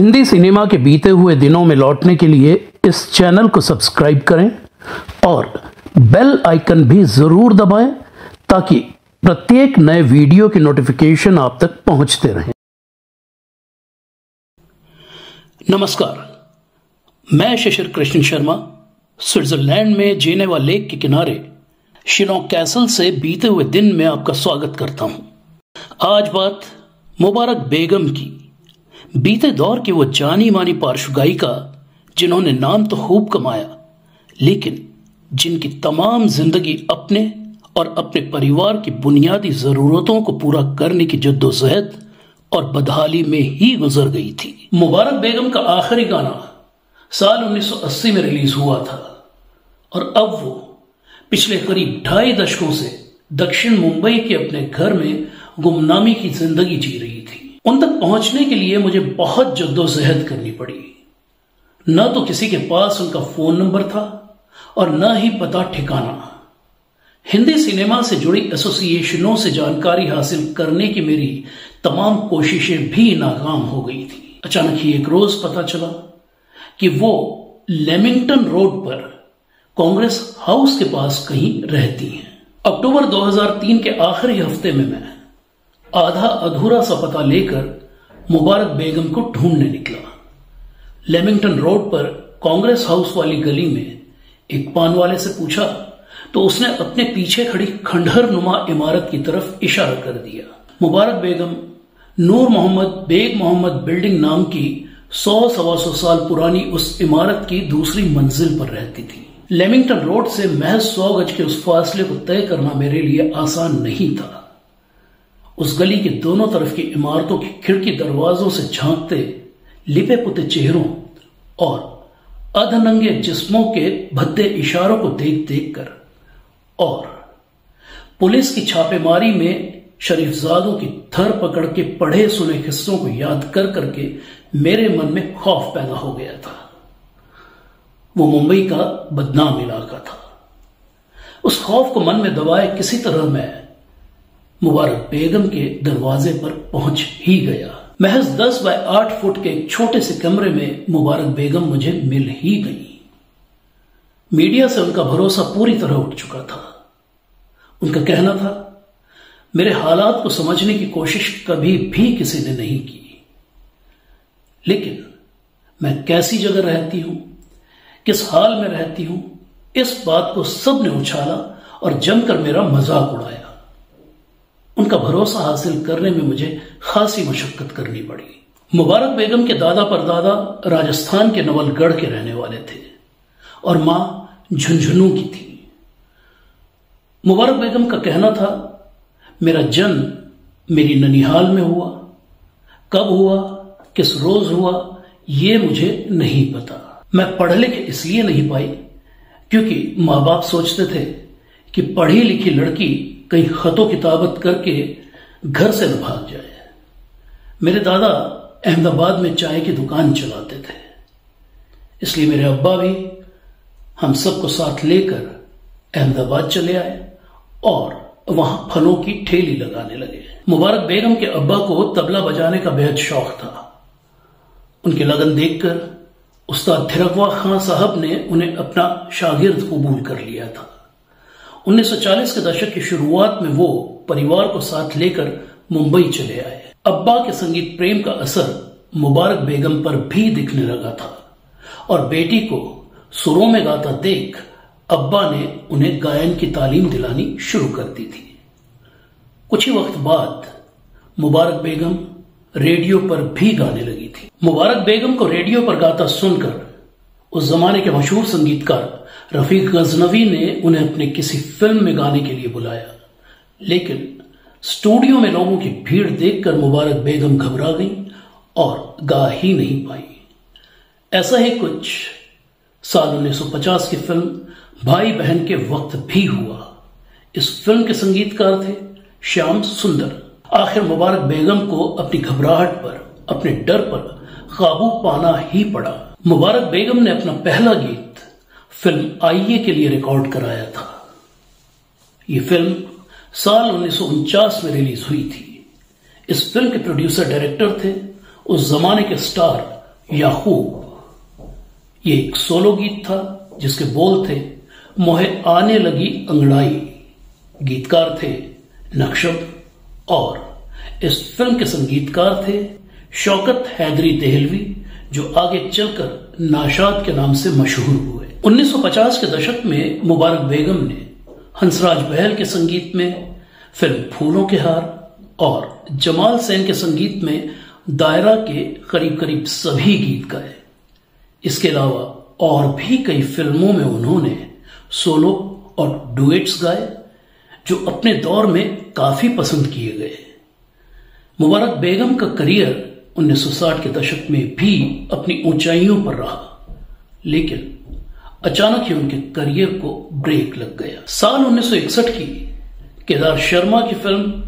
Hindi cinema के बीते हुए दिनों में लौटने के लिए इस चैनल को सब्सक्राइब करें और बेल आइकन भी ज़रूर दबाएँ ताकि प्रत्येक नए वीडियो की नोटिफिकेशन आप तक पहुँचते रहें। नमस्कार, मैं शिशिर कृष्ण शर्मा, स्विट्जरलैंड में जेनेवा लेक के किनारे शिलोंग कैसल से बीते हुए दिन में आपका स्वागत करता हूँ। आज बात मुबारक बेगम की। बीते दौर की वो जानी मानी पार्श्व गायिका जिन्होंने नाम तो खूब कमाया, लेकिन जिनकी तमाम ज़िंदगी अपने और अपने परिवार की बुनियादी जरूरतों को पूरा करने की जद्दोजहद और बदहाली में ही गुजर गई थी। मुबारक बेगम का आखिरी गाना साल 1980 में रिलीज़ हुआ था, और अब वो पिछले करीब ढाई दशकों से दक्षिण मुंबई के अपने घर में गुमनामी की ज़िंदगी जी रही उन तक पहुँचने के लिए मुझे बहुत जद्दोजहद करनी पड़ी। न तो किसी के पास उनका फ़ोन नंबर था और न ही पता ठिकाना। हिंदी सिनेमा से जुड़ी एसोसिएशनों से जानकारी हासिल करने की मेरी तमाम कोशिशें भी नाकाम हो गई थी। अचानक ही एक रोज पता चला कि वो लेमिंगटन रोड पर कांग्रेस हाउस के पास कहीं रहती हैं। अक्टूबर 2003 के आखिरी हफ़्ते में मैं आधा अधूरा सा पता लेकर मुबारक बेगम को ढूँढने निकला। लेमिंगटन रोड पर कांग्रेस हाउस वाली गली में एक पान वाले से पूछा तो उसने अपने पीछे खड़ी खंडहर नुमा इमारत की तरफ़ इशारा कर दिया। मुबारक बेगम, नूर मोहम्मद, बेग मोहम्मद बिल्डिंग नाम की सौ सवा सौ साल पुरानी उस इमारत की दूसरी मंजिल पर रहती थी। लेमिंगटन रोड से महज सौ गज के उस फासले को तय करना मेरे लिए आसान नहीं था। उस गली के दोनों तरफ़ की इमारतों की खिड़की दरवाजों से झांकते, लिपे पुते चेहरों और अधनंगे जिस्मों के भद्दे इशारों को देख देख कर और पुलिस की छापेमारी में शरीफजादों की थर पकड़ के पढ़े सुने हिस्सों को याद कर करके मेरे मन में खौफ पैदा हो गया था। वो मुंबई का बदनाम इलाका था। उस खौफ को मन में दबाए किसी तरह मैं मुबारक बेगम के दरवाजे पर पहुँच ही गया। महज दस बाय आठ फुट के एक छोटे से कमरे में मुबारक बेगम मुझे मिल ही गई। मीडिया से उनका भरोसा पूरी तरह उठ चुका था। उनका कहना था, मेरे हालात को समझने की कोशिश कभी भी किसी ने नहीं की। लेकिन मैं कैसी जगह रहती हूँ, किस हाल में रहती हूँ, इस बात को सबने उछाला और जमकर मेरा मज़ाक उड़ाया। उनका भरोसा हासिल करने में मुझे खासी मशक्कत करनी पड़ी। मुबारक बेगम के दादा परदादा राजस्थान के नवलगढ़ के रहने वाले थे और माँ झुंझुनू की थी। मुबारक बेगम का कहना था, मेरा जन्म मेरी ननिहाल में हुआ। कब हुआ, किस रोज हुआ, ये मुझे नहीं पता। मैं पढ़ लिख इसलिए नहीं पाई क्योंकि माँ बाप सोचते थे कि पढ़ी लिखी लड़की कहीं खतो किताबत करके घर से न भाग जाए। मेरे दादा अहमदाबाद में चाय की दुकान चलाते थे। इसलिए मेरे अब्बा भी हम सबको साथ लेकर अहमदाबाद चले आए और वहाँ फलों की ठेली लगाने लगे। मुबारक बेगम के अब्बा को तबला बजाने का बेहद शौक था। उनकी लगन देखकर उस्ताद थिरकवा खां साहब ने उन्हें अपना शागिर्द कबूल कर लिया था। 1940 के दशक की शुरुआत में वो परिवार को साथ लेकर मुंबई चले आए अब्बा के संगीत प्रेम का असर मुबारक बेगम पर भी दिखने लगा था और बेटी को सुरों में गाता देख अब्बा ने उन्हें गायन की तालीम दिलानी शुरू कर दी थी। कुछ ही वक्त बाद मुबारक बेगम रेडियो पर भी गाने लगी थी। मुबारक बेगम को रेडियो पर गाता सुनकर उस जमाने के मशहूर संगीतकार रफीक गजनवी ने उन्हें अपने किसी फ़िल्म में गाने के लिए बुलाया। लेकिन स्टूडियो में लोगों की भीड़ देखकर मुबारक बेगम घबरा गई और गा ही नहीं पाई। ऐसा ही कुछ साल 1950 की फ़िल्म भाई बहन के वक्त भी हुआ। इस फ़िल्म के संगीतकार थे श्याम सुंदर। आखिर मुबारक बेगम को अपनी घबराहट पर, अपने डर पर काबू पाना ही पड़ा। मुबारक बेगम ने अपना पहला गीत फ़िल्म आइए के लिए रिकॉर्ड कराया था। यह फ़िल्म साल उन्नीस सौ उनचास में रिलीज़ हुई थी। इस फ़िल्म के प्रोड्यूसर डायरेक्टर थे उस जमाने के स्टार याहूब ये एक सोलो गीत था, जिसके बोल थे, मोहे आने लगी अंगड़ाई। गीतकार थे नक्शब और इस फ़िल्म के संगीतकार थे शौकत हैदरी देहलवी। जो आगे चलकर नाशाद के नाम से मशहूर हुए। 1950 के दशक में मुबारक बेगम ने हंसराज बहल के संगीत में, फ़िल्म फूलों के हार और जमाल सेन के संगीत में दायरा के करीब करीब सभी गीत गाए। इसके अलावा और भी कई फ़िल्मों में उन्होंने सोलो और डुएट्स गाए, जो अपने दौर में काफ़ी पसंद किए गए। मुबारक बेगम का करियर 1960 के दशक में भी अपनी ऊंचाइयों पर रहा। लेकिन अचानक ही उनके करियर को ब्रेक लग गया। साल 1961 की केदार शर्मा की फ़िल्म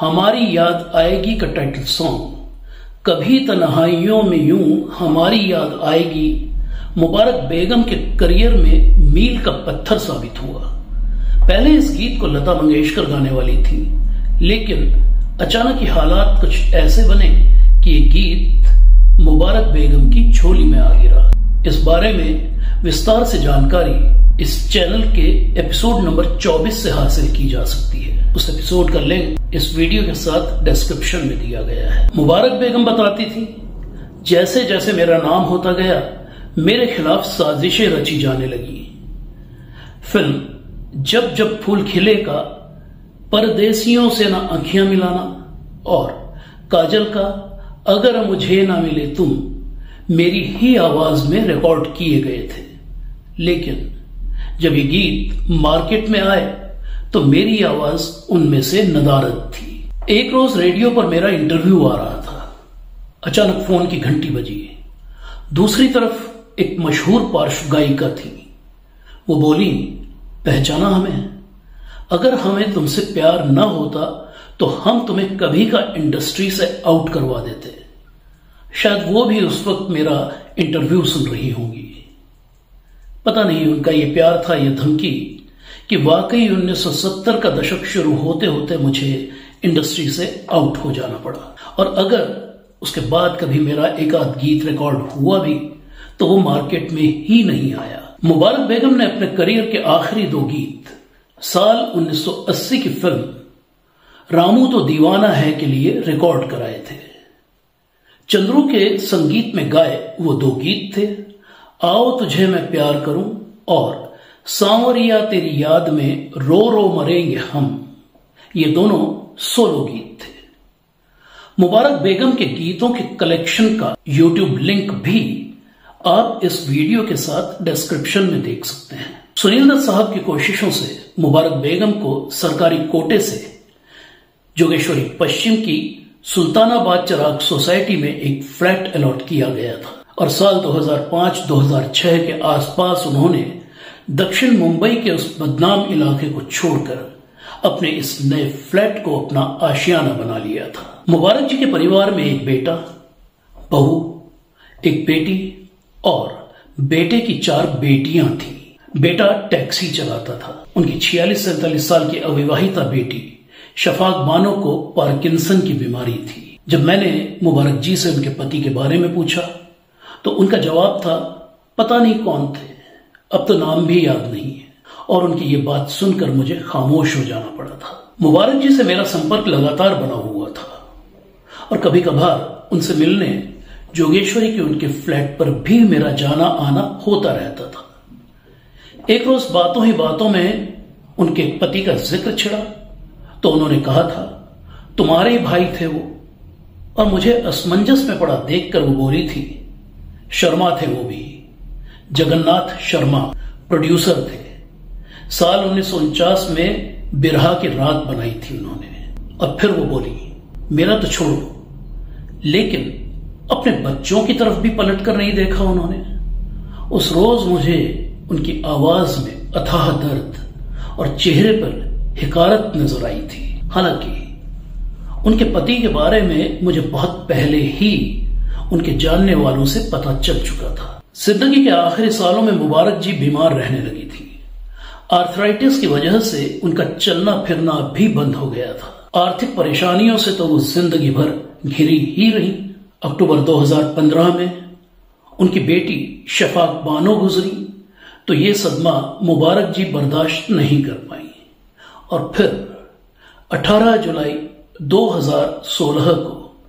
हमारी याद आएगी का टाइटल सॉन्ग कभी तनहाइयों में यूँ हमारी याद आएगी, मुबारक बेगम के करियर में मील का पत्थर साबित हुआ। पहले इस गीत को लता मंगेशकर गाने वाली थी, लेकिन अचानक ही हालात कुछ ऐसे बने कि ये गीत मुबारक बेगम की छोली में आ गिरा। इस बारे में विस्तार से जानकारी इस चैनल के एपिसोड नंबर 24 से हासिल की जा सकती है। उस एपिसोड का लिंक इस वीडियो के साथ डिस्क्रिप्शन में दिया गया है। मुबारक बेगम बताती थी, जैसे जैसे मेरा नाम होता गया, मेरे खिलाफ साजिशें रची जाने लगी। फ़िल्म जब जब फूल खिले का परदेसियों से ना आंखियाँ मिलाना और काजल का अगर मुझे ना मिले तुम, मेरी ही आवाज़ में रिकॉर्ड किए गए थे। लेकिन, जब ये गीत मार्केट में आए तो मेरी आवाज़ उनमें से नदारत थी। एक रोज रेडियो पर मेरा इंटरव्यू आ रहा था। अचानक फ़ोन की घंटी बजी। दूसरी तरफ़ एक मशहूर पार्श्व गायिका थी। वो बोली, पहचाना हमें। अगर हमें तुमसे प्यार न होता तो हम तुम्हें कभी का इंडस्ट्री से आउट करवा देते। शायद वो भी उस वक्त मेरा इंटरव्यू सुन रही होंगी। पता नहीं उनका ये प्यार था, या धमकी कि वाकई 1970 का दशक शुरू होते होते मुझे इंडस्ट्री से आउट हो जाना पड़ा। और अगर उसके बाद कभी मेरा एक आध गीत रिकॉर्ड हुआ भी तो वो मार्केट में ही नहीं आया। मुबारक बेगम ने अपने करियर के आखिरी दो गीत, साल 1980 की फ़िल्म रामू तो दीवाना है के लिए रिकॉर्ड कराए थे। चंद्रू के संगीत में गाए वो दो गीत थे। आओ तुझे मैं प्यार करूँ और सांवरिया तेरी याद में रो रो मरेंगे हम। ये दोनों सोलो गीत थे। मुबारक बेगम के गीतों के कलेक्शन का यूट्यूब लिंक भी आप इस वीडियो के साथ डिस्क्रिप्शन में देख सकते हैं। सुनील दत्त साहब की कोशिशों से मुबारक बेगम को सरकारी कोटे से जोगेश्वरी, पश्चिम की सुल्तानाबाद चराग सोसाइटी में एक फ्लैट अलॉट किया गया था और साल 2005-2006 के आसपास उन्होंने दक्षिण मुंबई के उस बदनाम इलाके को छोड़कर अपने इस नए फ्लैट को अपना आशियाना बना लिया था। मुबारक जी के परिवार में एक बेटा, बहू, एक बेटी और बेटे की चार बेटियाँ थी। बेटा टैक्सी चलाता था। उनकी छियालीस सैतालीस साल की अविवाहिता बेटी शफाक बानो को पार्किंसन की बीमारी थी। जब मैंने मुबारक जी से उनके पति के बारे में पूछा तो उनका जवाब था, पता नहीं कौन थे। अब तो नाम भी याद नहीं है। और उनकी ये बात सुनकर मुझे खामोश हो जाना पड़ा था। मुबारक जी से मेरा संपर्क लगातार बना हुआ था। और कभी कभार उनसे मिलने, जोगेश्वरी के उनके फ्लैट पर भी मेरा जाना आना होता रहता था। एक रोज बातों ही बातों में उनके पति का ज़िक्र छिड़ा। तो उन्होंने कहा था, तुम्हारे भाई थे वो, और मुझे असमंजस में पड़ा देखकर वो बोली थी, शर्मा थे वो भी। जगन्नाथ शर्मा, प्रोड्यूसर थे। साल उन्नीस सौ उनचास में बिरहा की रात बनाई थी उन्होंने, और फिर वो बोली, मेरा तो छोड़ो, लेकिन अपने बच्चों की तरफ़ भी पलट कर नहीं देखा उन्होंने। उस रोज मुझे उनकी आवाज़ में अथाह दर्द और चेहरे पर हिकारत नज़र आई थी। हालाँकि, उनके पति के बारे में मुझे बहुत पहले ही उनके जानने वालों से पता चल चुका था। ज़िंदगी के आखिरी सालों में मुबारक जी बीमार रहने लगी थी। आर्थराइटिस की वजह से उनका चलना फिरना भी बंद हो गया था। आर्थिक परेशानियों से तो वो ज़िंदगी भर घिरी ही रही। अक्टूबर 2015 में उनकी बेटी शफाक बानो गुजरी तो ये सदमा मुबारक जी बर्दाश्त नहीं कर पाई। और फिर 18 जुलाई 2016 को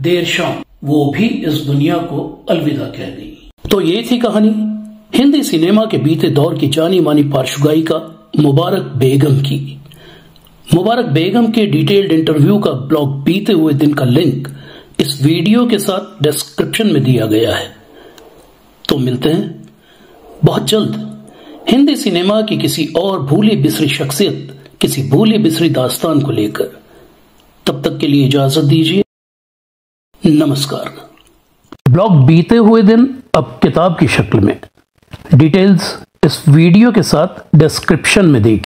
देर शाम वो भी इस दुनिया को अलविदा कह गई। तो ये थी कहानी। हिंदी सिनेमा के बीते दौर की जानी मानी पार्श्व गायिका मुबारक बेगम की। मुबारक बेगम के डिटेल्ड इंटरव्यू का ब्लॉग बीते हुए दिन का लिंक इस वीडियो के साथ डिस्क्रिप्शन में दिया गया है। तो मिलते हैं। बहुत जल्द। हिंदी सिनेमा की किसी और भूली बिसरी शख्सियत किसी भूली बिसरी दास्तान को लेकर। तब तक के लिए इजाज़त दीजिए। नमस्कार। ब्लॉग बीते हुए दिन अब किताब की शक्ल में। डिटेल्स इस वीडियो के साथ डिस्क्रिप्शन में देखिए